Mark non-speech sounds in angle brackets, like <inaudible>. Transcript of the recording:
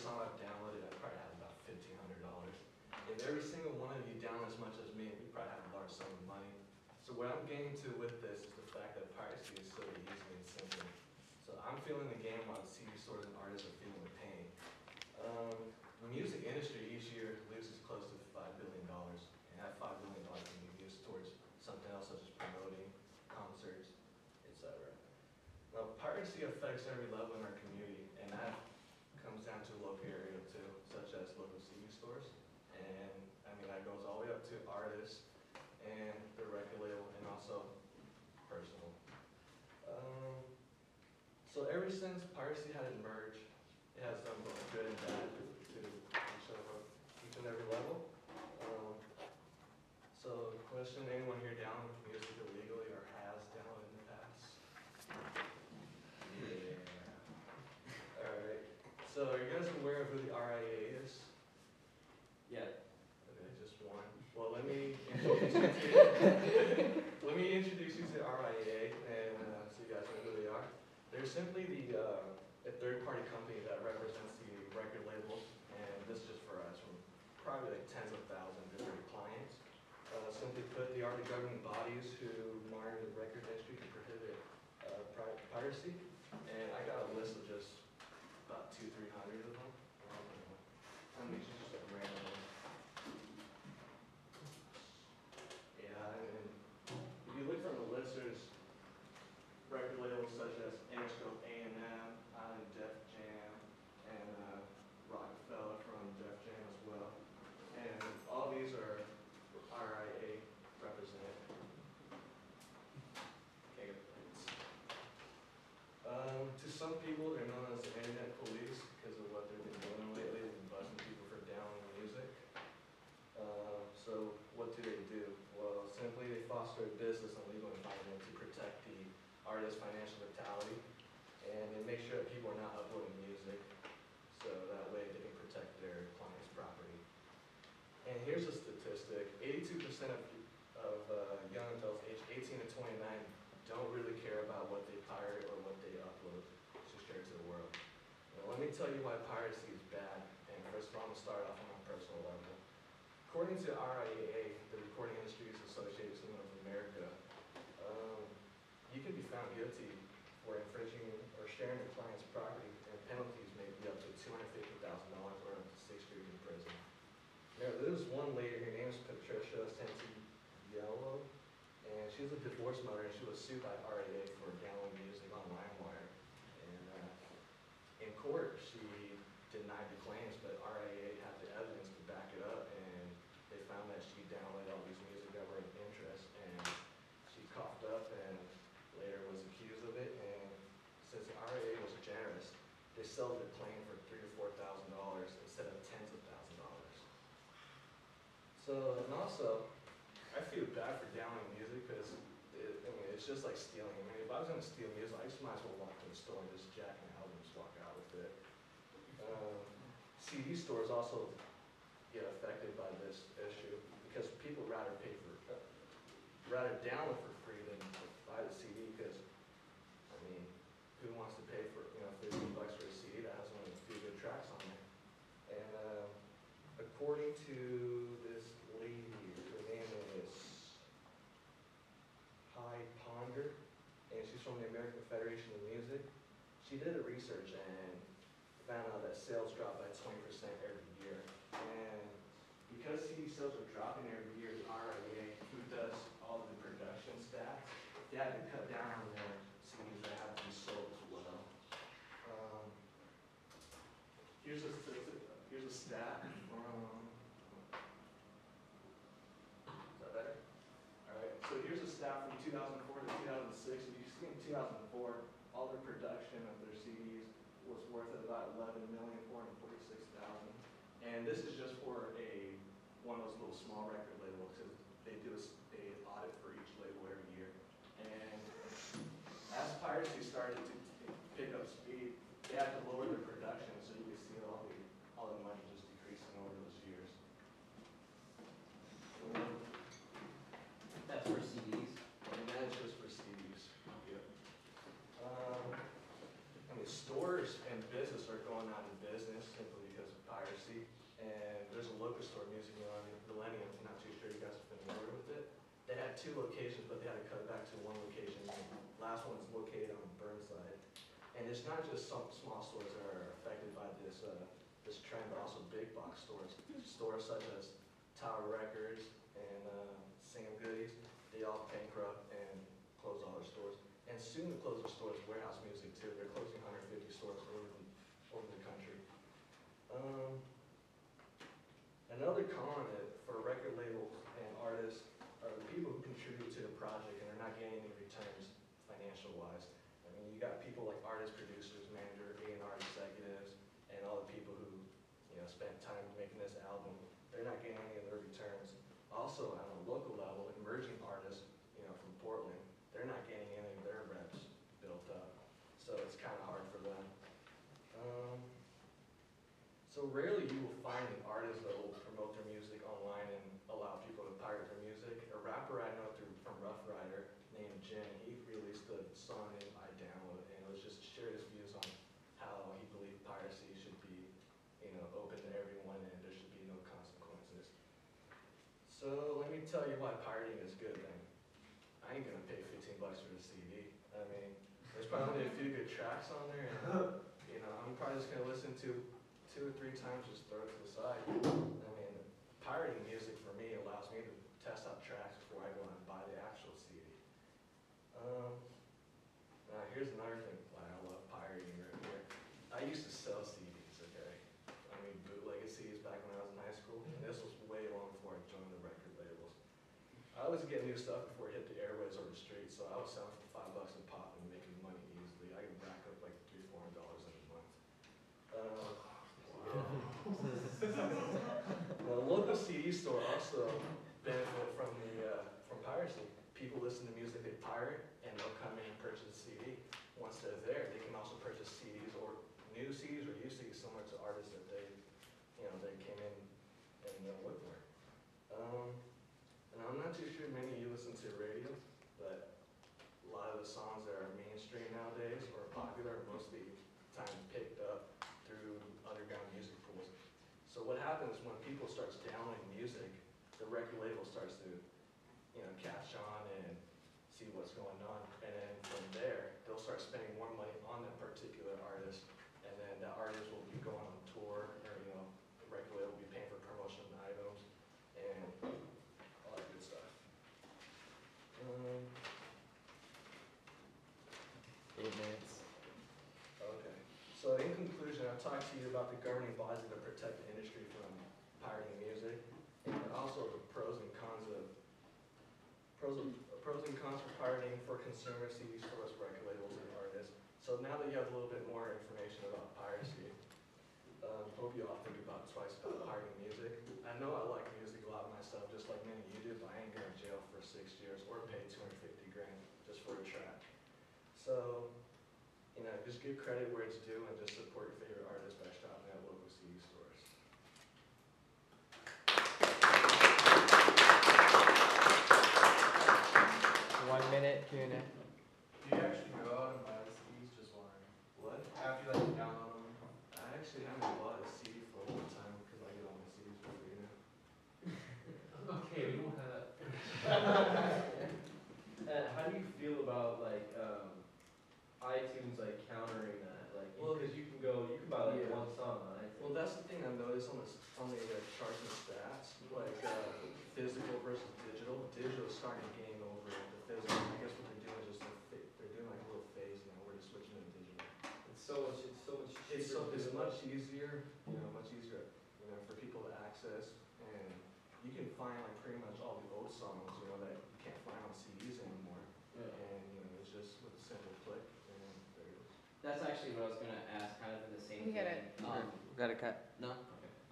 song I've downloaded, I probably have about fifteen hundred dollars. If every single one of you download as much as me, we probably have a large sum of money. So what I'm getting to with this is the fact that piracy is so easy and simple. So I'm feeling the game while CD stores and artists are feeling the pain. Um, the music industry each year loses close to five billion dollars, and that five billion dollars can be used towards something else such as promoting concerts, etc. Now, piracy affects every level in our community, and that comes down to local area too, such as local CD stores. And, I mean, that goes all the way up to and the record label, and also personal. Um, so ever since piracy had emerged, it has done both good and bad to each our, each and every level. Um, so, question, anyone here down music illegally or has downloaded in the past? Yeah. Alright, so are you guys aware of who the RIA is? Yeah. Okay, just one. Well, let me introduce you to, let me introduce you to RIA and, uh, so you guys know who they are. They're simply the, uh, a third-party company that represents the record label, and this is just for us, from probably like tens of thousands of different clients. Uh, simply put, they are the governing bodies who monitor the record industry to prohibit, uh, piracy. And I got a list of just about two, three hundred of them. Um, I mean, it's just like random ones. Yeah, and if you look from the list, there's record labels such as Interscope A&M, Island Def Jam, and uh, Roc-A-Fella from Def Jam as well. And all these are RIA represented. Okay, thanks. Um, to some people, they're known as the internet police because of what they've been doing lately, and busting people for downloading music. Uh, so what do they do? Well, simply they foster a business and legal environment to protect the artist's financial vitality, and they make sure that people are not uploading music, so that way they can protect their client's property. And here's a statistic: 82% of of uh, young adults aged 18 to 29 don't really care about what they pirate or what they upload to share to the world. Now, let me tell you why piracy is bad. And first of all, I'm gonna start off on a personal level. According to RIAA, the Recording Industries Association of America, um, you can be guilty for infringing or sharing your client's property, and penalties may be up to two hundred fifty thousand dollars or up to six years in prison. Now, there was one lady, her name is Patricia Santangelo, and she was a divorce mother, and she was sued by RIA for downloading music on LimeWire. And uh, in court, she denied the claims, but RIA had the evidence to back it up, and they found that she downloaded all these music that were of interest, and she coughed up and later was accused of it, and since the RIA was generous, they settled the claim for three or four thousand dollars instead of tens of thousand dollars. So, and also, I feel bad for downloading music, because it, I mean, it's just like stealing. I mean, if I was gonna steal music, I just might as well walk to the store and just jack an album, and walk out with it. Um, CD stores also get affected by this issue because people rather pay for, rather download for free than buy the CD because, I mean, who wants to pay for, you know, fifty bucks for a CD that has only a few good tracks on there? And, uh, according to this lady, her name is Hyde Ponder, and she's from the American Federation of Music. She did a research and found out that sales drop by twenty percent every year. And because CD sales are dropping every year, the RIA, who does all the production stats, they had to cut down on their CDs that have to be sold as well. Um, Here's a, statistic- here's a stat from, is that better? Alright, so here's a stat from two thousand four to two thousand six, and you see in two thousand four, all production of their CDs was worth about eleven million, four hundred forty-six thousand. And this is just for a, one of those little small record labels, because they do a audit for each label every year. And as piracy started to t- pick up speed, they had to lower their production, so you can see all the, all the money just decreasing over those years. That's for CDs. And that is just for CDs. Yep. Um, I mean, stores and business are going out of business simply piracy, and there's a music on Millennium, not too sure you guys are familiar with it. They had two locations, but they had to cut back to one location, the last one's located on Burnside. And it's not just some small stores that are affected by this, uh, this trend, but also big box stores. Stores such as Tower Records and, uh, Sam Goody's, they all bankrupt and close all their stores. And soon to close their stores, Wherehouse Music too, they're closing hundred fifty stores over the, over the country. Um, another con for record labels and artists are the people who contribute to the project and they're not getting any returns financial wise. I mean, you got people like artists, producers, manager, A and R executives, and all the people who, you know, spent time making this album, they're not getting any of their returns. Also, on a local level, emerging artists, you know, from Portland, they're not getting any of their reps built up, so it's kind of hard for them. Um, so rarely you will find an artist that will promote their music online and allow people to pirate their music. A rapper I know through from Ruff Ryder named Jin, he released a song named I Download, and it was just to share his views on how he believed piracy should be, you know, open to everyone and there should be no consequences. So let me tell you why pirating is good then. I ain't gonna pay fifteen bucks for a CD. I mean, there's probably a few good tracks on there and, <laughs> you know, I'm probably just gonna listen to two or three times, just throw it to the side. I mean, pirating music for me allows me to test out tracks before I go out and buy the actual CD. Um, now here's another thing why I love pirating right here. I used to sell CDs, okay? I mean bootleg CDs back when I was in high school, and this was way long before I joined the record labels. I was getting new stuff before it hit the airways or the streets, so I was selling for five bucks a pop and making money easily. I could rack up like three, four hundred dollars in a month. <laughs> <laughs> Um, the local CD store also benefit from the, uh, from piracy. People listen to music they pirate, and they'll come in and purchase a CD. Once they're there, they can also purchase CDs or new CDs or used CDs similar to artists that they, you know, they came in and uh, looked for. Um, and I'm not too sure many of you listen to radio, but a lot of the songs that are mainstream nowadays or popular mostly time picked up through underground music pools. So what happens when people starts downloading music, the record label starts to, you know, catch on and see what's going on. And then from there, they'll start spending more money on that particular artist. And then that artist will be going on tour, or, you know, the record label will be paying for promotion items and all that good stuff. Um, Eight minutes. Okay, so in I've to you about the governing bodies that protect the industry from pirating music, and also the pros and cons of, pros, of- pros and cons for pirating for consumers, CD stores, record labels, and artists. So now that you have a little bit more information about piracy, um, hope you all think about twice about pirating music. I know I like music a lot myself, just like many of you do, but I ain't going to jail for six years or pay two hundred fifty grand just for a track. So, you know, just give credit where it's due and just support your favorite artist by shopping at local CD stores. One minute Q and A. Do you actually go out and buy the CDs, just wondering? What? After you like download them? I actually haven't bought a CD for a long time because I get all my CDs for free now. Okay, we don't have that. And how do you feel about like um, iTunes like countering that? Like, Well, because you can go, you can buy like yeah. one song on iTunes. Well, that's the thing I've noticed on the, on the uh, charts and stats, like, uh, physical versus digital. Digital is starting to gain over the physical. I guess what they're doing is just, a fa- they're doing like a little phase now, where they're switching to digital. It's so much. It's so much cheaper. It's so, it's much easier, you know, much easier, you know, for people to access, and you can find like pretty much all the old songs, you know, that you can't find on CDs anymore. Yeah. And, you know, it's just with a simple click, and there it is. That's actually what I was gonna ask, kind of in the same We vein. gotta- Um, gotta cut. no,